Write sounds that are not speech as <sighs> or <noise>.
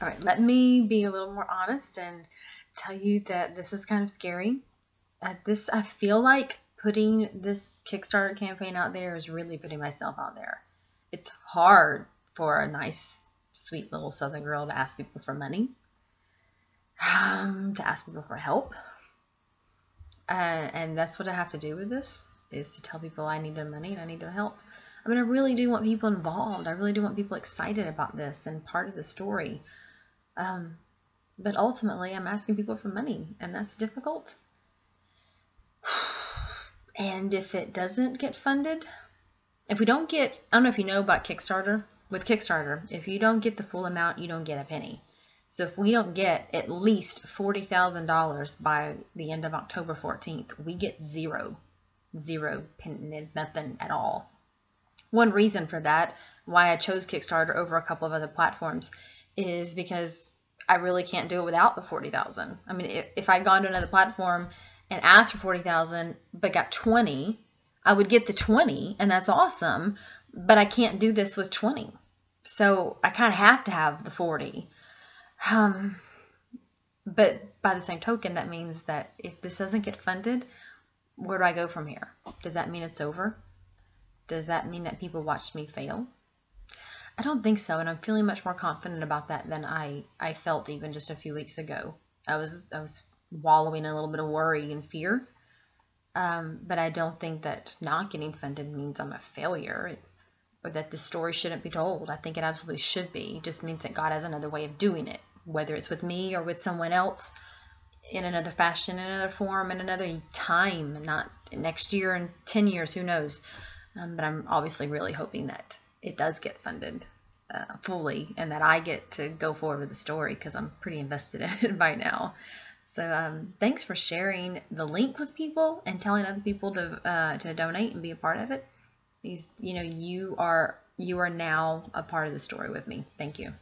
All right, let me be a little more honest and tell you that this is kind of scary. Uh, this, I feel like putting this Kickstarter campaign out there is really putting myself out there. It's hard for a nice, sweet little Southern girl to ask people for money, um, to ask people for help. Uh, and that's what I have to do with this, is to tell people I need their money and I need their help. I mean, I really do want people involved. I really do want people excited about this and part of the story. Um, but ultimately, I'm asking people for money, and that's difficult. <sighs> And if it doesn't get funded, if we don't get, I don't know if you know about Kickstarter. With Kickstarter, if you don't get the full amount, you don't get a penny. So if we don't get at least $40,000 by the end of October 14th, we get zero, zero, nothing at all. One reason for that, why I chose Kickstarter over a couple of other platforms, is because I really can't do it without the 40,000. I mean, if, if I'd gone to another platform and asked for 40,000 but got 20, I would get the 20 and that's awesome, but I can't do this with 20. So I kind of have to have the 40. Um, but by the same token, that means that if this doesn't get funded, where do I go from here? Does that mean it's over? Does that mean that people watched me fail? I don't think so, and I'm feeling much more confident about that than I, I felt even just a few weeks ago. I was I was wallowing in a little bit of worry and fear, um, but I don't think that not getting funded means I'm a failure or that the story shouldn't be told. I think it absolutely should be. It just means that God has another way of doing it, whether it's with me or with someone else in another fashion, in another form, in another time, not next year and 10 years, who knows. Um, but I'm obviously really hoping that it does get funded uh, fully and that I get to go forward with the story because I'm pretty invested <laughs> in it by now. So um, thanks for sharing the link with people and telling other people to uh, to donate and be a part of it. These, you know, you are you are now a part of the story with me. Thank you.